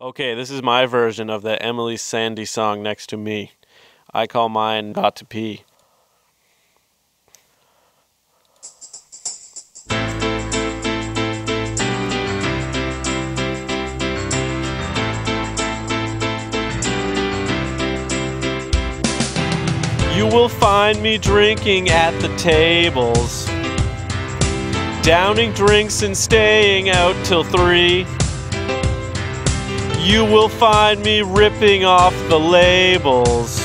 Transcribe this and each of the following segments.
Okay, this is my version of the Emeli Sandé song next to me. I call mine Got to Pee. You will find me drinking at the tables, downing drinks and staying out till three. You will find me ripping off the labels.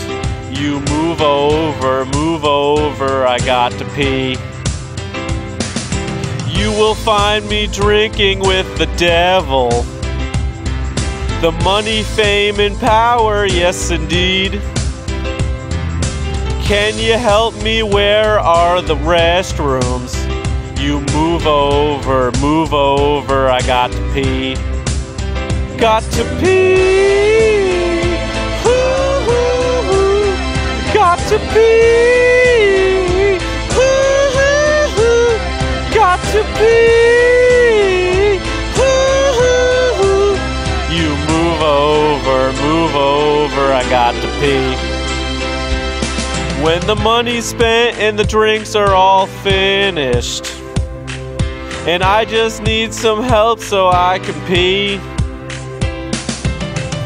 You move over, move over, I got to pee. You will find me drinking with the devil. The money, fame, and power, yes indeed. Can you help me? Where are the restrooms? You move over, move over, I got to pee. Got to pee. Hoo, hoo, hoo. Got to pee. Got to pee. You move over, move over, I got to pee. When the money's spent and the drinks are all finished, and I just need some help so I can pee.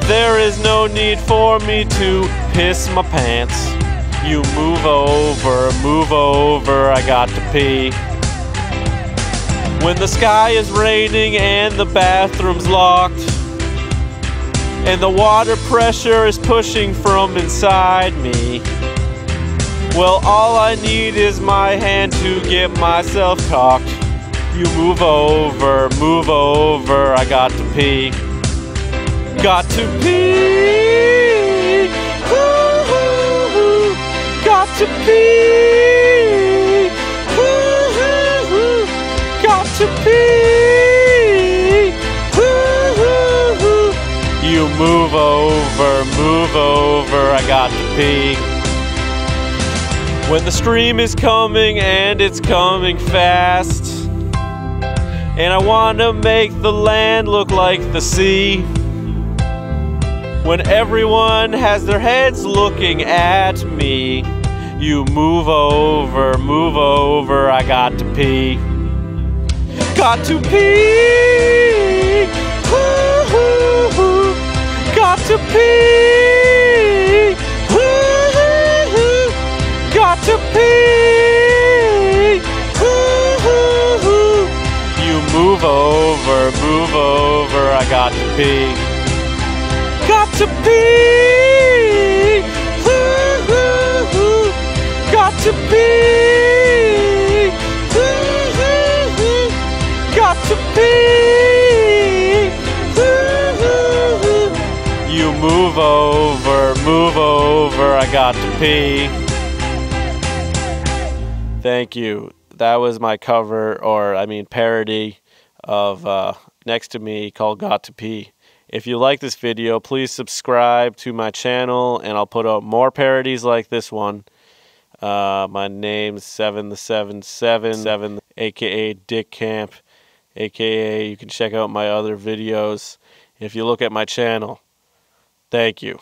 There is no need for me to piss my pants. You move over, move over, I got to pee. When the sky is raining and the bathroom's locked, and the water pressure is pushing from inside me. Well, all I need is my hand to get myself cocked. You move over, move over, I got to pee. Got to hoo, hoo. Got to hoo, hoo. Got to hoo. You move over, move over, I got to pee. When the stream is coming and it's coming fast. And I want to make the land look like the sea. When everyone has their heads looking at me. You move over, move over, I got to pee. Got to pee. Got to pee. Got to pee. You move over, move over, I got to pee. To hoo, hoo. Got to hoo, hoo. Got to hoo, hoo. You move over, move over, I got to pee. Thank you. That was my cover, or I mean parody, of uh, Next to Me called Got to Pee. If you like this video, please subscribe to my channel, and I'll put out more parodies like this one. Uh, my name's Seven the Seven Seven Seven, aka Dick Camp, aka you can check out my other videos if you look at my channel. Thank you.